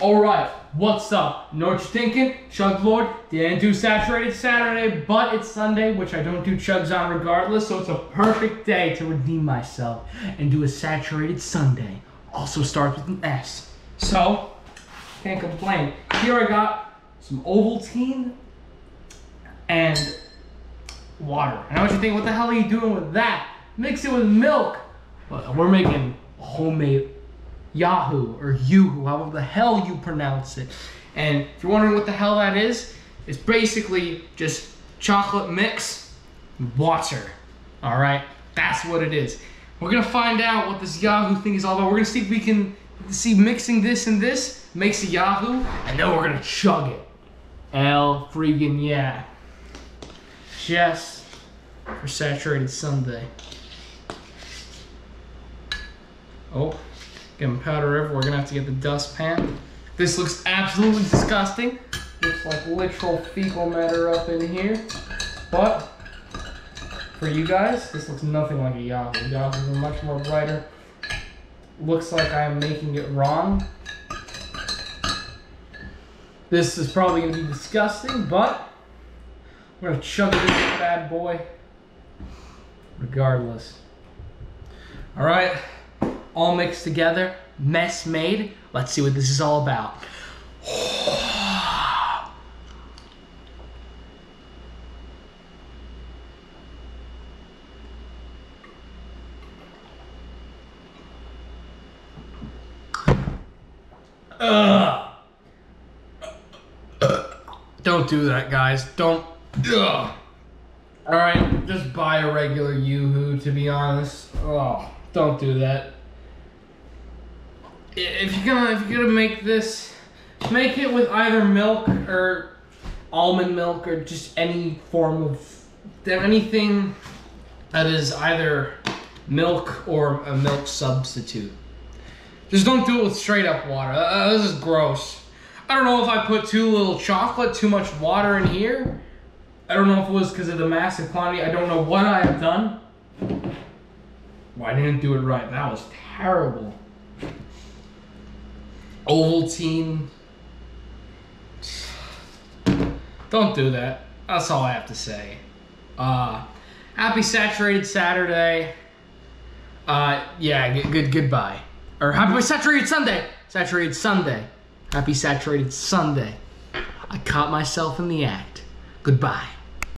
Alright, what's up? Know what you're thinking? Chug Lord, didn't do Saturated Saturday, but it's Sunday, which I don't do chugs on regardless, so it's a perfect day to redeem myself and do a Saturated Sunday. Also starts with an S. So, can't complain. Here I got some Ovaltine and water. And I want you to think, what the hell are you doing with that? Mix it with milk. Well, we're making homemade Yahoo or Yoo-hoo, however the hell you pronounce it. And if you're wondering what the hell that is, it's basically just chocolate mix water. All right, that's what it is. We're gonna find out what this Yahoo thing is all about. We're gonna see if we can see mixing this and this makes a Yahoo, and then we're gonna chug it. L freaking yeah. Just for saturated Sunday. Oh. Powder everywhere. We're gonna have to get the dustpan. This looks absolutely disgusting. Looks like literal fecal matter up in here. But for you guys, this looks nothing like a Yahoo. Yahoo are much more brighter. Looks like I'm making it wrong. This is probably gonna be disgusting, but we're gonna chug this bad boy regardless. All right all mixed together, mess made. Let's see what this is all about. Don't do that, guys. Don't. Ugh. All right, just buy a regular Yoo-hoo. To be honest, oh, don't do that if you're gonna if you're gonna make this, make it with either milk or almond milk or just any form of anything that is either milk or a milk substitute. Just don't do it with straight up water. Uh, this is gross. I don't know if I put too little chocolate, too much water in here. I don't know if it was because of the massive quantity. I don't know what I have done. Well, I didn't do it right. That was terrible. Ovaltine. Don't do that. That's all I have to say. Uh, happy saturated Saturday. Uh, yeah, good goodbye. Or happy saturated Sunday. Saturated Sunday. Happy saturated Sunday. I caught myself in the act. Goodbye.